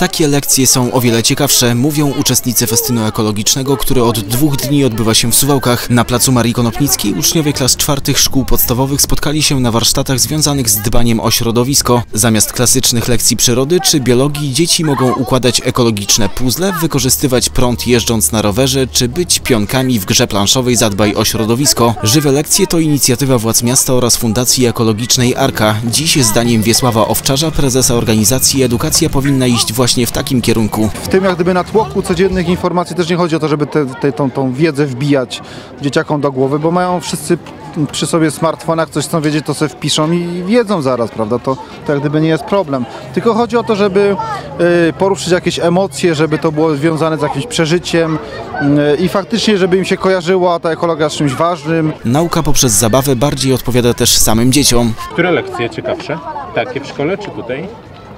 Takie lekcje są o wiele ciekawsze, mówią uczestnicy festynu ekologicznego, który od dwóch dni odbywa się w Suwałkach. Na placu Marii Konopnickiej uczniowie klas czwartych szkół podstawowych spotkali się na warsztatach związanych z dbaniem o środowisko. Zamiast klasycznych lekcji przyrody czy biologii dzieci mogą układać ekologiczne puzzle, wykorzystywać prąd jeżdżąc na rowerze czy być pionkami w grze planszowej Zadbaj o środowisko. Żywe lekcje to inicjatywa władz miasta oraz Fundacji Ekologicznej Arka. Dziś zdaniem Wiesława Owczarza, prezesa organizacji, edukacja powinna iść właśnie w takim kierunku. w tym jak gdyby natłoku codziennych informacji też nie chodzi o to, żeby te, te, tą, tą wiedzę wbijać dzieciakom do głowy, bo mają wszyscy przy sobie smartfonach, coś chcą wiedzieć, to sobie wpiszą i wiedzą zaraz, prawda? To, to jak gdyby nie jest problem. Tylko chodzi o to, żeby y, poruszyć jakieś emocje, żeby to było związane z jakimś przeżyciem y, i faktycznie, żeby im się kojarzyła ta ekologia z czymś ważnym, Nauka poprzez zabawę bardziej odpowiada też samym dzieciom. Które lekcje ciekawsze? Takie w szkole czy tutaj?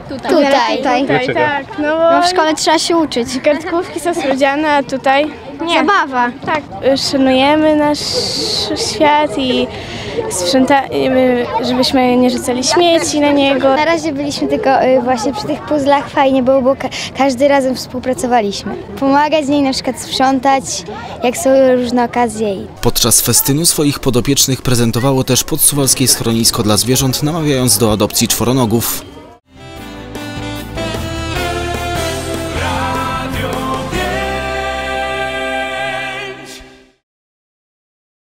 Tutaj. tutaj. Dlaczego? Tak, no bo No w szkole trzeba się uczyć. kartkówki są słodziane, a tutaj nie. Zabawa. Tak, szanujemy nasz świat i sprzątamy, żebyśmy nie rzucali śmieci na niego. Na razie byliśmy tylko y, właśnie przy tych puzzlach. Fajnie było, bo ka- każdy razem współpracowaliśmy. Pomagać z niej na przykład sprzątać, jak są różne okazje. I Podczas festynu swoich podopiecznych prezentowało też podsuwalskie schronisko dla zwierząt, namawiając do adopcji czworonogów.